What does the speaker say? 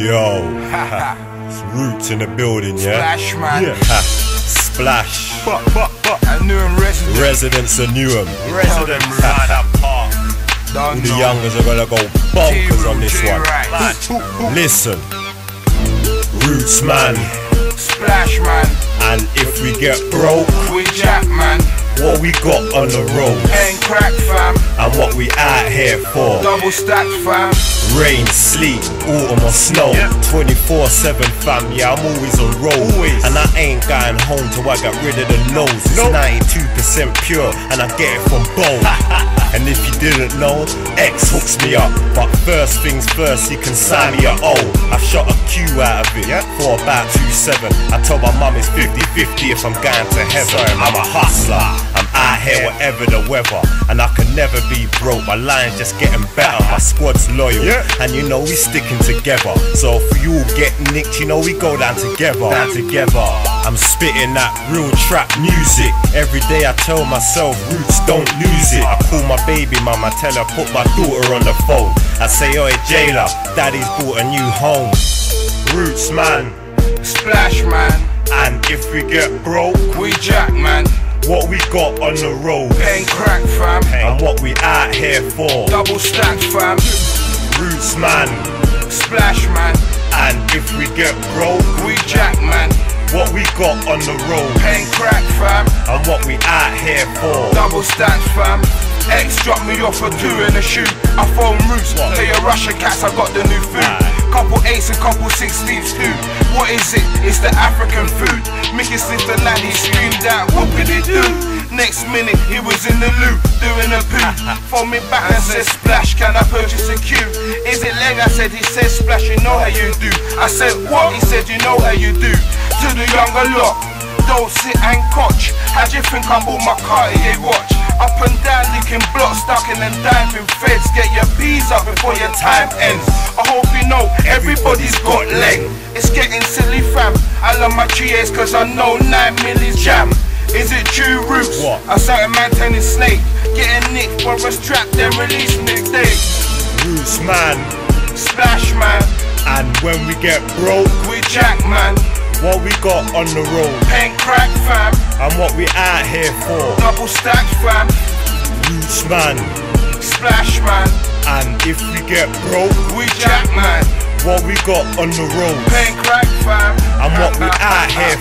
Yo, it's roots in the building, yeah? Splash, man. Yeah. Splash. I Newham resident. Residents of Newham. Resident Ha. All the youngers are gonna go bonkers on this one. Listen, roots man, Splash, man. and if we get broke, We jack, man. what we got on the road, Ain't crack, fam. and what we out here for. Double stacked, fam. Rain, sleet, autumn or snow. 24-7 fam, yeah, I'm always on road. And I ain't going home till I get rid of the nose. It's 92% pure, and I get it from both. and if you didn't know, X hooks me up. But first things first, he can sign me a O. I've shot a Q out of it for about 2-7. I told my mum it's 50-50 if I'm going to heaven. I'm a hustler. Out here whatever the weather. And I can never be broke. My line's just getting better. My squad's loyal. And you know we sticking together. So if you all get nicked, you know we go down together. Down together. I'm spitting that real trap music. Every day I tell myself, roots don't lose it. I call my baby mama, tell her put my daughter on the phone. I say, oi jailer, daddy's bought a new home. Roots man, Splash, man. and if we get broke, We jack, man. What we got on the road, Ain't crack, fam. and what we out here for. Double stacked, fam. Roots man, Splash, man. and if we get broke, We jack, man. what we got on the road, Ain't crack, fam. and what we out here for. Double stacked, fam. X dropped me off for two in a shoe. I phone roots. Tell your Russian cats I got the new food. Couple eights and couple sixteens too. What is it? It's the African food. Mickey sniffed the land, he screamed out, what could it do? Next minute, he was in the loop, doing a poo. Phoned me back and said, Splash, can I purchase a cue? Is it leg? I said, he said, Splash, you know how you do. I said, what? He said, you know how you do. To the younger lot, don't sit and coach. How do you think I bought my Cartier watch? Up and down, licking blocks, stuck in and diving feds. Get your peas up before your time ends. I hope you know everybody's got leg. It's getting silly, fam. I love my GAs cause I know 9 millis jam. Is it true roots? What? I saw a man turning snake. Getting nicked for a strap, then release next day. Roots man, Splash, man. and when we get broke, We jack, man. What we got on the road, Paint crack, fam. and what we out here for. Double stack, fam. Roots man, Splash, man. and if we get broke, We jack, man. what we got on the road, Paint crack, fam. and what we out here